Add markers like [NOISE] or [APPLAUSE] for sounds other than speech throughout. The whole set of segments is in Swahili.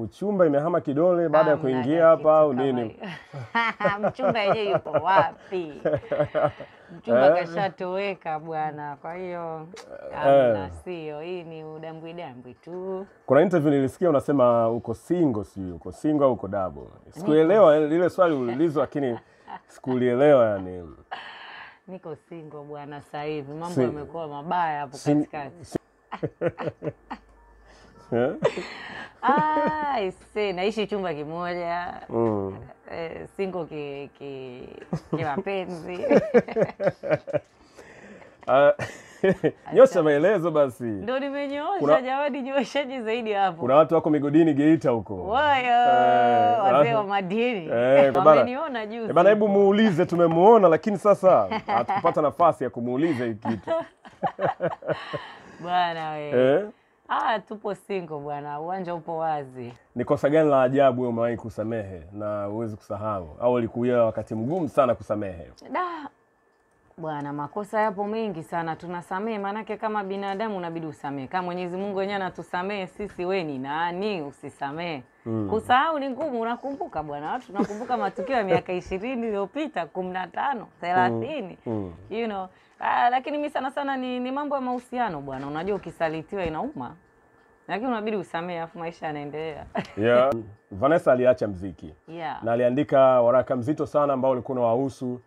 Uchumba imehama kidole baada ya kuingia hapa au nini? [LAUGHS] Mchumba yenyewe yupo wapi? Mchumba Eh. kashatoweka bwana, kwa hiyo hamna, sio. Hii ni udambwi dambwi tu. Kuna interview nilisikia unasema uko single, sijui uko single au uko double. Sikuelewa lile swali uliulizwa, lakini sikulielewa yani. Niko single bwana, sasa hivi mambo yamekuwa mabaya hapo katikati. [LAUGHS] Eh? [LAUGHS] Ah, ise, naishi chumba kimoja Mm. E, singo ki, ki, kimapenzi Nyosha maelezo basi. ndo nimenyoosha Kuna- jamani, nyooshaje zaidi hapo? Kuna watu wako migodini Geita huko. Eh, wazee wa madini eh, wameniona juzi. Eh, bana, hebu muulize, tumemuona lakini sasa hatukupata nafasi ya kumuuliza hii kitu. [LAUGHS] bwana we. Eh? Ah, tupo single bwana, uwanja upo wazi. Ni kosa gani la ajabu wewe umewahi kusamehe na huwezi kusahau au ulikuia wakati mgumu sana kusamehe? Da bwana, makosa yapo mengi sana, tunasamehe maanake kama binadamu unabidi usamehe. Kama Mwenyezi Mungu wenyewe anatusamehe sisi, we ni nani usisamehe? Kusahau ni ngumu, unakumbuka bwana, watu tunakumbuka matukio ya miaka ishirini iliyopita, kumi na tano, thelathini Mm. you know. Ah, lakini mi sana sana ni, ni mambo ya mahusiano bwana. Unajua ukisalitiwa inauma, lakini unabidi usamehe, afu maisha yanaendelea. [LAUGHS] Yeah. Vanessa aliacha mziki yeah. na aliandika waraka mzito sana ambao ulikuwa unawahusu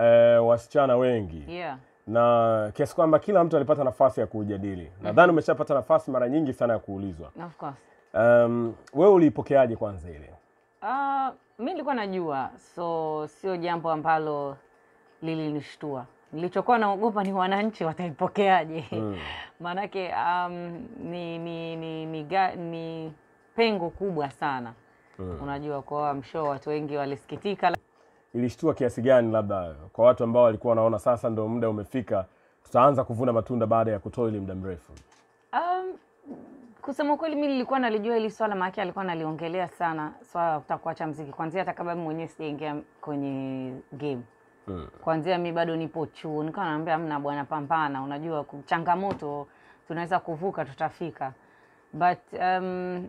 eh, wasichana wengi yeah. na kiasi kwamba kila mtu alipata nafasi ya kujadili. Nadhani umeshapata nafasi mara nyingi sana ya kuulizwa. Of course. Um, wewe uliipokeaje kwanza ile? Ah, mi nilikuwa najua, so sio jambo ambalo lilinishtua. Nilichokuwa naogopa ni wananchi wataipokeaje. [LAUGHS] Maanake um, ni, ni, ni, ni, ni pengo kubwa sana mm. unajua, kwa amsho watu wengi walisikitika. Ilishtua kiasi gani, labda kwa watu ambao walikuwa wanaona sasa ndo muda umefika, tutaanza kuvuna matunda baada ya kutoa ili muda mrefu? Um, kusema kweli mi nilikuwa nalijua hili swala, maake alikuwa naliongelea sana swala la kutaka kuacha mziki kwanzia hata kabla mimi mwenyewe sijaingia kwenye game Mm. kwanzia mi bado nipo chuo, nikawa naambia mna bwana, pambana, unajua changamoto tunaweza kuvuka, tutafika. But um,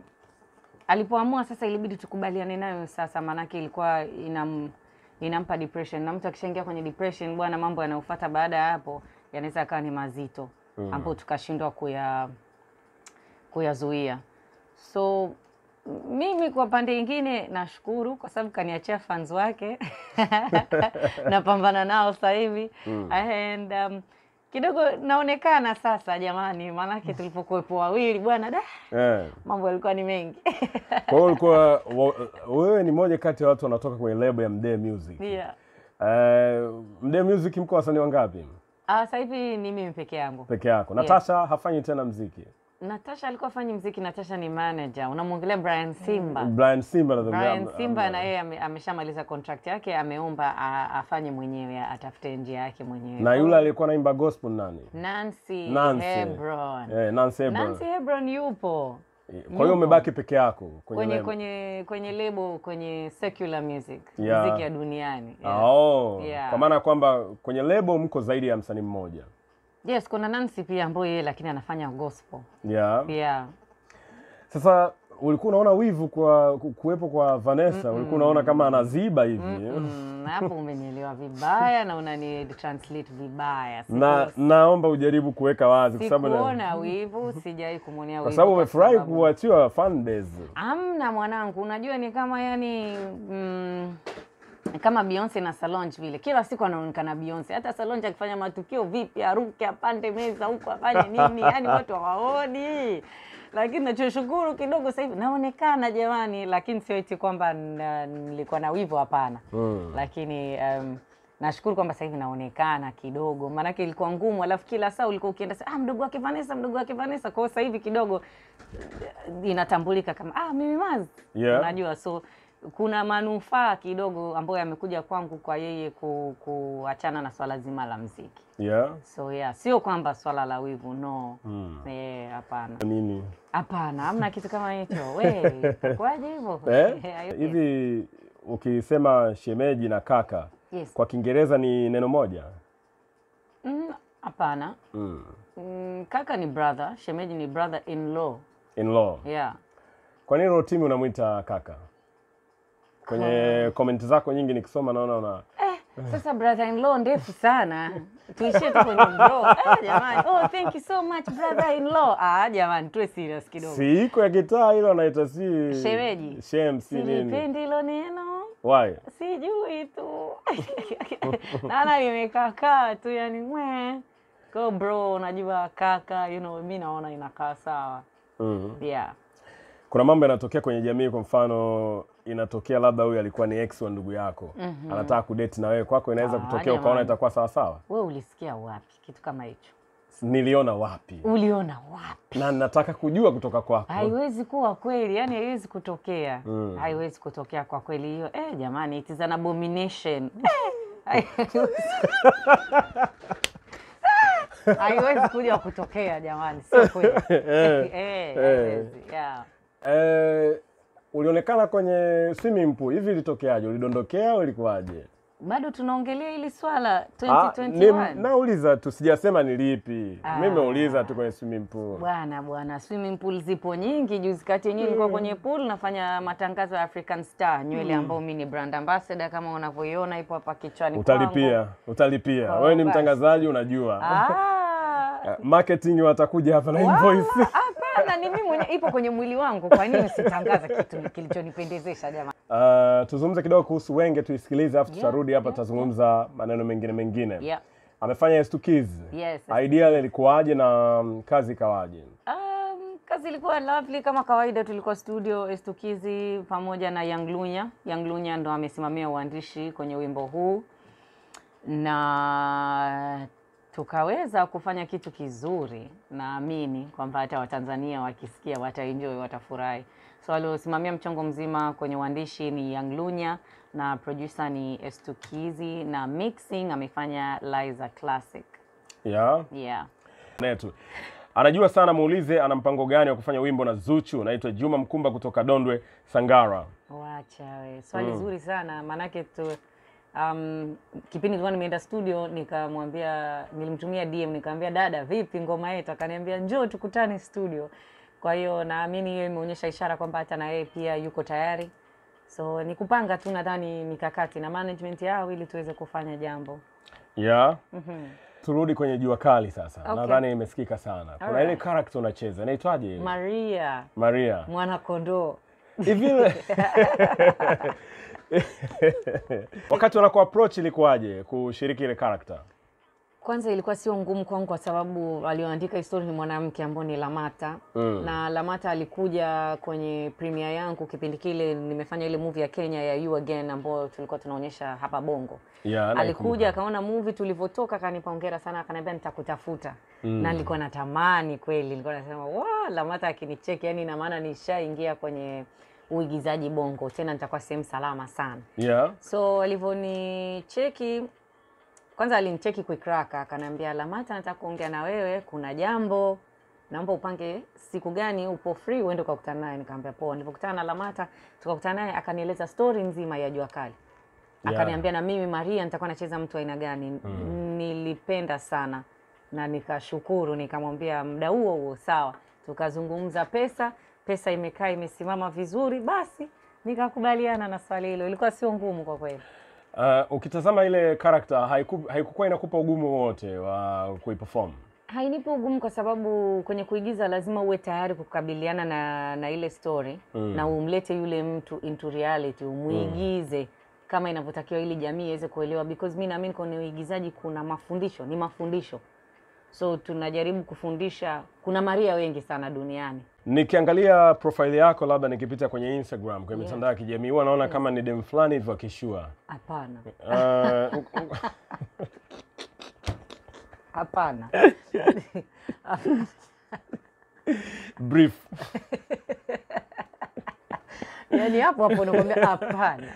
alipoamua sasa, ilibidi tukubaliane nayo sasa, maanake ilikuwa inam, inampa depression, na mtu akishaingia kwenye depression bwana, mambo yanayofuata baada ya hapo yanaweza yakawa ni mazito mm. ambapo tukashindwa kuya kuyazuia. So mimi kwa pande ingine nashukuru kwa sababu kaniachia fans wake [LAUGHS] [LAUGHS] napambana nao sasa hivi and um, kidogo naonekana sasa jamani, maanake tulipokuwepo wawili bwana da yeah. mambo yalikuwa ni mengi Kwa hiyo ulikuwa wewe ni moja kati ya watu wanatoka kwenye lebo ya Mdee Music. yeah. Uh, Mdee Music mko wasanii wangapi Ah, sasa hivi ni mimi peke yangu. peke yako? Natasha hafanyi tena mziki. Natasha alikuwa afanyi mziki. Natasha ni manager. Unamwongelea Brian Simba. Brian Simba Brian Simba na yeye ameshamaliza contract yake, ameomba afanye mwenyewe, atafute njia yake mwenyewe. na yule aliyekuwa naimba gospel nani? Nancy, Nancy. Hebron. Eh, Nancy Hebron. Nancy Hebron yupo Kwa hiyo umebaki peke yako kwenye, kwenye lebo. kwenye kwenye lebo kwenye secular music, Yeah. muziki ya duniani. Ah, Yeah. Oh, Yeah. kwa maana ya kwamba kwenye lebo mko zaidi ya msanii mmoja. Yes, kuna Nancy pia ambaye yeye lakini anafanya gospel. Yeah. Yeah. Sasa ulikuwa unaona wivu kwa kuwepo kwa Vanessa, mm -mm. ulikuwa unaona kama anaziba hivi. Mm, hapo [LAUGHS] umenielewa vibaya na unani translate vibaya. Siku- Na naomba ujaribu kuweka wazi kwa sababu naona wivu, sijai kumwonea wivu. kwa sababu umefurahi kuachiwa fan base. Amna mwanangu, unajua ni kama yani mm, kama Beyonce na Solange vile, kila siku anaonekana Beyonce. Hata Solange akifanya matukio vipi, aruke apande meza huko afanye nini, yani watu hawaoni. Lakini nachoshukuru kidogo sasa hivi naonekana jamani, lakini sio eti kwamba nilikuwa na wivu, hapana. Mm. Lakini um, nashukuru kwamba sasa hivi naonekana kidogo, maanake ilikuwa ngumu, alafu kila saa ulikuwa ukienda ah, mdogo wake Vanessa, mdogo wake Vanessa. Kwa hiyo sasa hivi kidogo inatambulika kama ah, mimi Maz Yeah. unajua, so kuna manufaa kidogo ambayo yamekuja kwangu kwa yeye ku, kuachana na swala zima la mziki. Yeah. So yeah, sio kwamba swala la wivu no. Mm. Eh, hapana. Nini? Hapana, hamna kitu kama hicho. [LAUGHS] We, kwaje hivyo? Eh? [LAUGHS] Hivi ukisema shemeji na kaka Yes. kwa Kiingereza ni neno moja? Mm, Hapana. Mm. Mm, kaka ni brother, shemeji ni brother in law. In law. Yeah. Kwa nini Rotimi unamwita kaka? Kwenye comment zako nyingi nikisoma naona una Sasa brother in law ndefu sana. Tuishie tu kwenye bro. Eh, jamani. Oh, thank you so much brother in law. Ah, jamani, tuwe serious kidogo. si iko ya kitaa hilo anaita si Shemeji. shem si nini sipendi hilo neno. why Sijui tu. [LAUGHS] Naona nimekakaa tu yani mwe. Go bro, unajua kaka, you know, mimi naona inakaa sawa. mm. Yeah. kuna mambo yanatokea kwenye jamii kwa mfano inatokea labda huyu alikuwa ni ex wa ndugu yako mm -hmm. anataka kudate na wewe kwako inaweza Ah, kutokea ukaona itakuwa sawa sawa? Wewe ulisikia wapi kitu kama hicho? niliona wapi? Uliona wapi? na nataka kujua kutoka kwako. Haiwezi kuwa kweli yani haiwezi kutokea. Mm. haiwezi kutokea kwa kweli hiyo. Eh, jamani it is an abomination. [LAUGHS] Eh, haiwezi- [LAUGHS] haiwezi kuja kutokea jamani sio kweli. [LAUGHS] Eh, eh yeah. eh, ulionekana kwenye swimming pool. Hivi ilitokeaje? Ulidondokea au ilikuwaje? Bado tunaongelea hili swala Ah, ni- 2021 nauliza tu sijasema ni lipi. Ah. mi meuliza tu kwenye swimming pool. Bwana bwana swimming pool zipo nyingi. Juzi kati yenyewe nilikuwa kwenye pool nafanya matangazo ya African Star nywele ambayo mimi ni brand ambassador kama unavyoiona ipo hapa kichwani kwangu. utalipia. Utalipia wewe ni mtangazaji unajua. Ah. [LAUGHS] Eh, marketing watakuja hapa na invoice Hapana, ni mimi mwenyewe, ipo kwenye mwili wangu. Kwa nini usitangaza kitu kilichonipendezesha jamani? Uh, tuzungumze kidogo kuhusu Wenge, tuisikilize, afu Yeah, tutarudi hapa, yeah, tutazungumza maneno mengine mengine. Yeah. Amefanya Yes to Kids. Yes. Idea ilikuwaje na mm, kazi ikawaje? Um, kazi ilikuwa lovely kama kawaida, tulikuwa studio Estukizi pamoja na Young Lunya. Young Lunya ndo amesimamia uandishi kwenye wimbo huu na tukaweza kufanya kitu kizuri. Naamini kwamba hata Watanzania wakisikia wataenjoy, watafurahi. So aliosimamia mchongo mzima kwenye uandishi ni Young Lunya na producer ni Estukizi na mixing amefanya Liza Classic. Yeah. Yeah. Netu. Anajua sana, muulize ana mpango gani wa kufanya wimbo na Zuchu. Naitwa Juma Mkumba kutoka Dondwe Sangara. Wacha we, swali mm. zuri sana maanake tu um, kipindi nilikuwa nimeenda studio nikamwambia, nilimtumia DM nikamwambia, dada, vipi ngoma yetu? Akaniambia njoo tukutane studio. Kwa hiyo naamini hiyo imeonyesha ishara kwamba hata na yeye pia yuko tayari, so ni kupanga tu nadhani mikakati na management yao ili tuweze kufanya jambo. Yeah. Turudi kwenye jua kali sasa. Okay. Nadhani imesikika sana. Kuna ile character unacheza inaitwaje? Maria Maria. mwana kondoo Hivi [LAUGHS] [LAUGHS] wakati wanaku approach ilikuwaje kushiriki ile character? Kwanza ilikuwa sio ngumu kwangu kwa sababu alioandika historia ni mwanamke ambaye ni Lamata Mm. na Lamata alikuja kwenye premiere yangu kipindi kile nimefanya ile movie ya Kenya ya You Again ambayo tulikuwa tunaonyesha hapa Bongo. Yeah, Alikuja akaona movie tulivyotoka, akanipa hongera sana, akaniambia nitakutafuta. mm. Na nilikuwa natamani kweli, nilikuwa nasema wa Lamata akinicheki, yani ina maana nishaingia kwenye uigizaji Bongo, tena nitakuwa sehemu salama sana. Yeah. So alivyonicheki kwanza, alinicheki kwa kraka, akaniambia Lamata, nataka kuongea na wewe, kuna jambo, naomba upange siku gani upo free uende ukakutana naye. Nikamwambia poa. Nilipokutana na Lamata tukakutana naye, akanieleza story nzima ya Jua Kali, Yeah. akaniambia na mimi Maria nitakuwa nacheza mtu aina gani. mm. Nilipenda sana na nikashukuru, nikamwambia muda huo huo sawa, tukazungumza pesa, pesa imekaa imesimama vizuri, basi nikakubaliana na swali hilo. Ilikuwa sio ngumu kwa kweli. Uh, ukitazama ile character haiku, haikukuwa inakupa ugumu wowote wa kuiperform. Hainipi ugumu kwa sababu kwenye kuigiza lazima uwe tayari kukabiliana na, na ile story Mm. na umlete yule mtu into reality, umuigize kama inavyotakiwa ili jamii iweze kuelewa, because mi naamini kwenye uigizaji kuna mafundisho, ni mafundisho, so tunajaribu kufundisha. Kuna Maria wengi sana duniani. Nikiangalia profile yako labda nikipita kwenye Instagram kwenye Yeah. mitandao ya kijamii huwa naona kama ni dem fulani hivyo akishua. Hapana, [LAUGHS] Uh, [LAUGHS] hapana. [LAUGHS] brief. Yaani hapo hapo nakwambia hapana,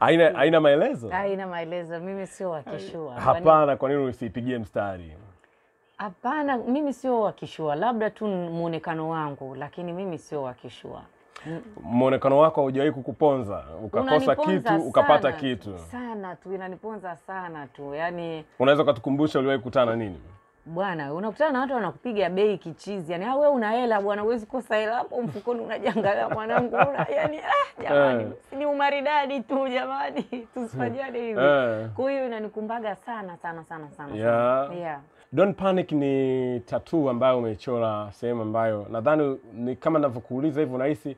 Haina haina maelezo? haina maelezo. Mimi sio wakishua. Hapana, kwa nini usipigie mstari? Hapana, mimi sio wa kishua, labda tu muonekano wangu, lakini mimi sio wa kishua. Muonekano wako haujawahi kukuponza, ukakosa kitu sana, ukapata kitu. sana tu, inaniponza sana tu, yani Unaweza ukatukumbusha uliwahi kukutana nini? bwana unakutana na watu wanakupiga bei kichizi yani wewe una hela bwana huwezi kosa hela hapo mfukoni unajangalia mwanangu una, yani ah, jamani Eh. ni umaridadi tu jamani [LAUGHS] tusifanyane hivi Eh. kwa hiyo inanikumbaga sana sana sana sana Yeah. sana. yeah. Don't Panic ni tattoo ambayo umechora sehemu ambayo nadhani ni kama ninavyokuuliza hivyo, unahisi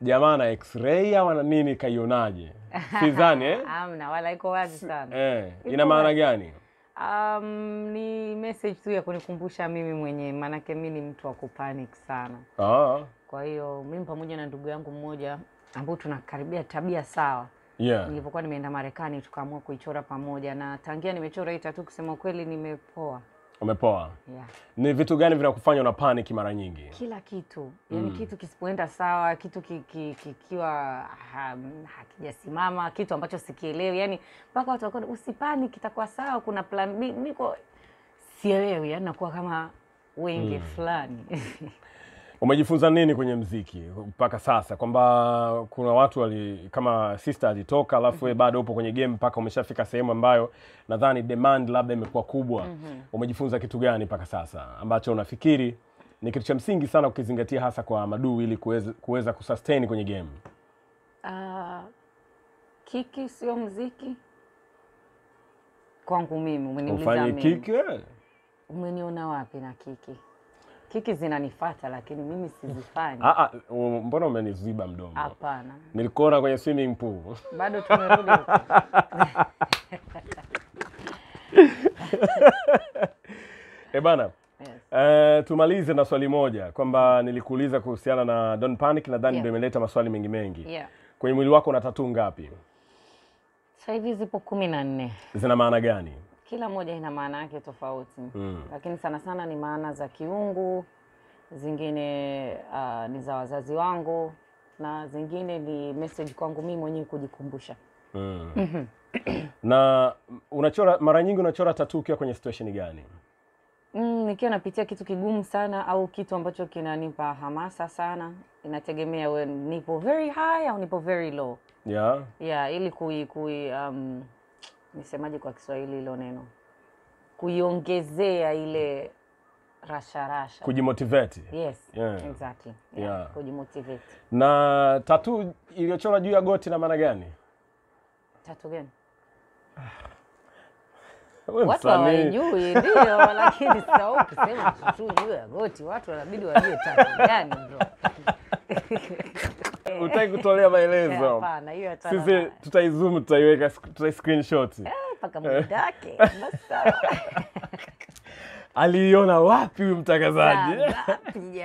jamaa na x-ray au ana nini, kaionaje? [LAUGHS] Sidhani eh? Hamna, wala iko wazi sana Eh, ina maana gani? Um, ni message tu ya kunikumbusha mimi mwenyewe, maanake mi ni mtu wa kupanic sana. Ah, Kwa hiyo mimi pamoja na ndugu yangu mmoja ambao tunakaribia tabia sawa, yeah. nilipokuwa nimeenda Marekani tukaamua kuichora pamoja, na tangia nimechora hii tatu, kusema kweli, nimepoa Umepoa. yeah. Ni vitu gani vinakufanya una panic mara nyingi? Kila kitu. Yani, kitu kisipoenda sawa, kitu ki- ki- kikiwa ha, hakijasimama, kitu ambacho sikielewi, yani mpaka watu wako usipani, kitakuwa sawa, kuna plan B, niko sielewi, yaani nakuwa kama wenge fulani [LAUGHS] Umejifunza nini kwenye mziki mpaka sasa, kwamba kuna watu wali, kama sister alitoka alafu wewe bado upo kwenye game mpaka umeshafika sehemu ambayo nadhani demand labda imekuwa kubwa. mm -hmm. Umejifunza kitu gani mpaka sasa ambacho unafikiri ni kitu cha msingi sana ukizingatia hasa kwa maduu ili kuweza, kusustain kwenye game? Uh, kiki sio mziki kwangu mimi. Umeniuliza mimi, umeniona wapi na kiki? Kiki zinanifata lakini mimi sizifanyi. [LAUGHS] Ah, ah, mbona umeniziba mdomo? Hapana, Nilikuona kwenye swimming pool. [LAUGHS] bado tumerudi. [LAUGHS] Eh bana, Yes. Uh, tumalize na swali moja kwamba nilikuuliza kuhusiana na Don't Panic, nadhani Yeah. ndio imeleta maswali mengi mengi. Yeah. Kwenye mwili wako una tatuu ngapi? Sasa hivi zipo kumi na nne, Zina maana gani? Kila moja ina maana yake tofauti Mm. lakini sana sana ni maana za kiungu, zingine uh, ni za wazazi wangu na zingine ni message kwangu mimi mwenyewe kujikumbusha. Mm. [CLEARS THROAT] na unachora mara nyingi unachora tatuu ukiwa kwenye situation gani? Mm, nikiwa napitia kitu kigumu sana au kitu ambacho kinanipa hamasa sana, inategemea we nipo very high au nipo very low. Yeah. Yeah, ili kui, kui um, nisemaje kwa Kiswahili hilo neno, kuiongezea ile rasha rasha. Kujimotivate. Yes, Yeah. exactly. Yeah, Yeah. kujimotivate. Na tatu iliyochora juu ya goti na maana gani? Tatu gani? [SIGHS] Watu hawajui ndio, [LAUGHS] lakini sasa ukisema tu juu ya goti, watu wanabidi wajue tatu gani bro. [LAUGHS] [LAUGHS] Utaki kutolea maelezo. Hapana, hiyo hata Sisi tutaizumu tutaiweka tutai screenshot. [LAUGHS] sawa. Aliiona wapi huyu mtangazaji?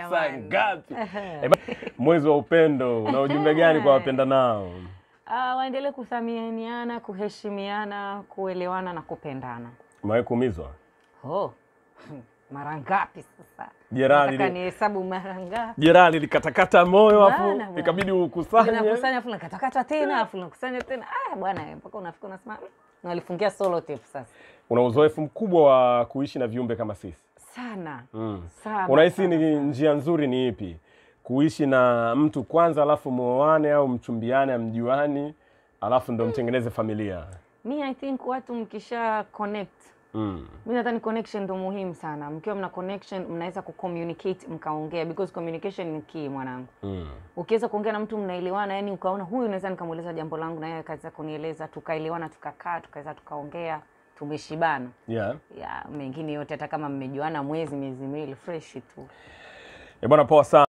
Saa ngapi? [LAUGHS] Eh, Mwezi wa upendo na ujumbe gani kwa wapenda nao? Uh, waendelee kuthaminiana, kuheshimiana, kuelewana na kupendana. Umewahi kuumizwa? Oh. Mara ngapi sasa? Lili- nihesabu mara ngapi? Jeraha lilikatakata moyo hapo, afu ikabidi ukusanye. Unakusanya afu nakatakata tena afu nakusanya tena. Ah bwana, mpaka unafika unasema na nalifungia solo tape sasa. Una uzoefu mkubwa wa kuishi na viumbe kama sisi. Sana. Mm. Sana. Unahisi ni njia nzuri ni ipi? Kuishi na mtu kwanza alafu muoane au mchumbiane amjuani alafu ndo mtengeneze familia. Mi I think watu mkisha connect Mm. Mimi nadhani connection ndo muhimu sana. Mkiwa mna connection mnaweza kucommunicate mkaongea, because communication ni key mwanangu. Mm. Ukiweza kuongea na mtu mnaelewana, yani ukaona huyu naweza nikamueleza jambo langu na yeye akaweza kunieleza, tukaelewana, tukakaa, tukaweza tukaongea, tumeshibana. Yeah. Yeah, mengine yote hata kama mmejuana mwezi miezi miwili fresh tu. Eh, bwana poa sana.